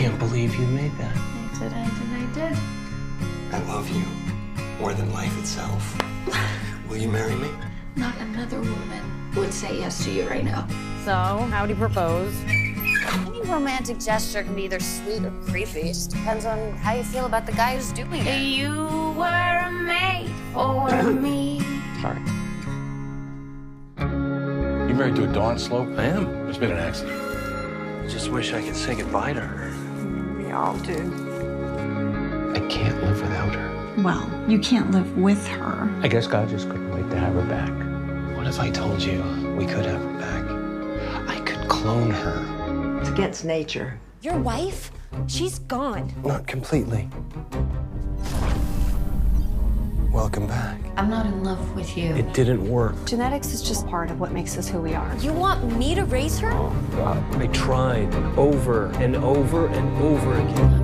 can't believe you made that. I did, I did, I did. I love you more than life itself. Will you marry me? Not another woman would say yes to you right now. So, how'd he propose? Any romantic gesture can be either sweet or creepy. It just depends on how you feel about the guy who's doing it. You were made for me. Sorry. You married to a Dawn Slope? I am. There's been an accident. I just wish I could say goodbye to her. We all do. I can't live without her. Well, you can't live with her. I guess God just couldn't wait to have her back. What if I told you we could have her back? I could clone her. It's against nature. Your wife? She's gone. Not completely. Welcome back. I'm not in love with you. It didn't work. Genetics is just part of what makes us who we are. You want me to raise her? Oh, God. I tried over and over and over again.